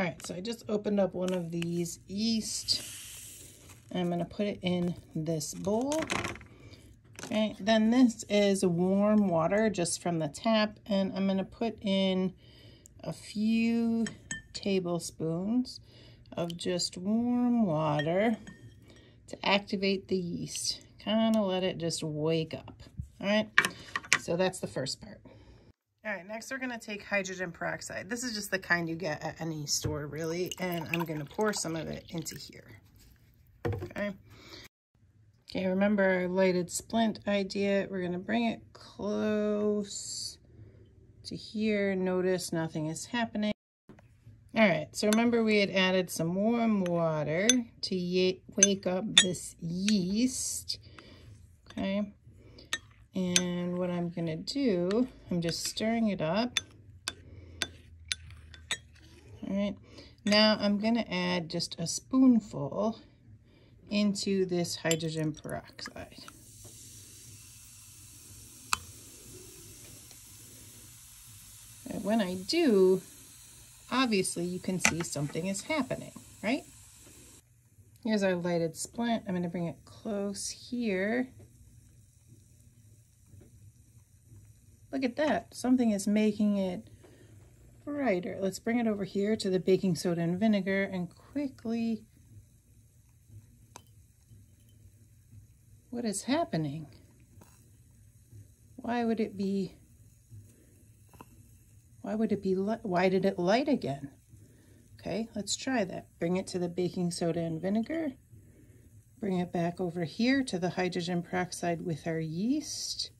All right, so I just opened up one of these yeast. I'm going to put it in this bowl. Okay, then this is warm water just from the tap, and I'm going to put in a few tablespoons of just warm water to activate the yeast. Kind of let it just wake up. All right, so that's the first part. All right, next we're gonna take hydrogen peroxide. This is just the kind you get at any store, really, and I'm gonna pour some of it into here, okay? Okay, remember our lighted splint idea. We're gonna bring it close to here. Notice nothing is happening. All right, so remember we had added some warm water to wake up this yeast, okay? And I'm gonna do, I'm just stirring it up. All right, now I'm gonna add just a spoonful into this hydrogen peroxide. And when I do, obviously you can see something is happening, right? Here's our lighted splint. I'm going to bring it close here Look at that. Something is making it brighter. Let's bring it over here to the baking soda and vinegar and quickly... What is happening? Why would it be... Why would it be... Why did it light again? Okay, let's try that. Bring it to the baking soda and vinegar. Bring it back over here to the hydrogen peroxide with our yeast.